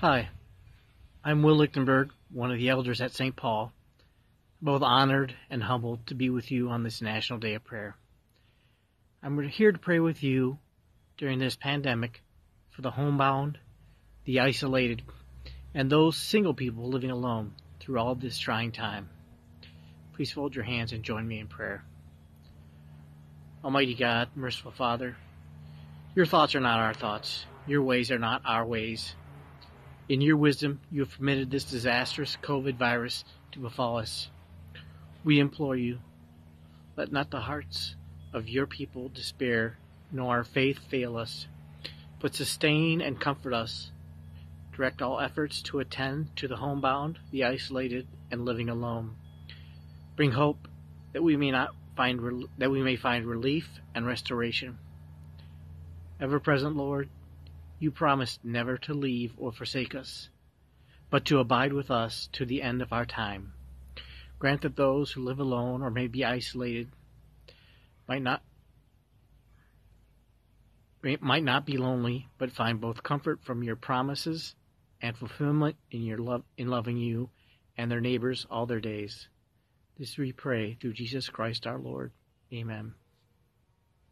Hi, I'm Will Lichtenberg, one of the elders at St. Paul, both honored and humbled to be with you on this National Day of Prayer. I'm here to pray with you during this pandemic for the homebound, the isolated, and those single people living alone through all this trying time. Please fold your hands and join me in prayer. Almighty God, merciful Father, your thoughts are not our thoughts. Your ways are not our ways. In your wisdom, you have permitted this disastrous COVID virus to befall us. We implore you, let not the hearts of your people despair, nor our faith fail us, but sustain and comfort us. Direct all efforts to attend to the homebound, the isolated, and living alone. Bring hope that we may not find that we may find relief and restoration. Ever present Lord, you promised never to leave or forsake us, but to abide with us to the end of our time. Grant that those who live alone or may be isolated might not might not be lonely, but find both comfort from your promises and fulfillment in your love in loving you and their neighbors all their days. This we pray through Jesus Christ our Lord. Amen.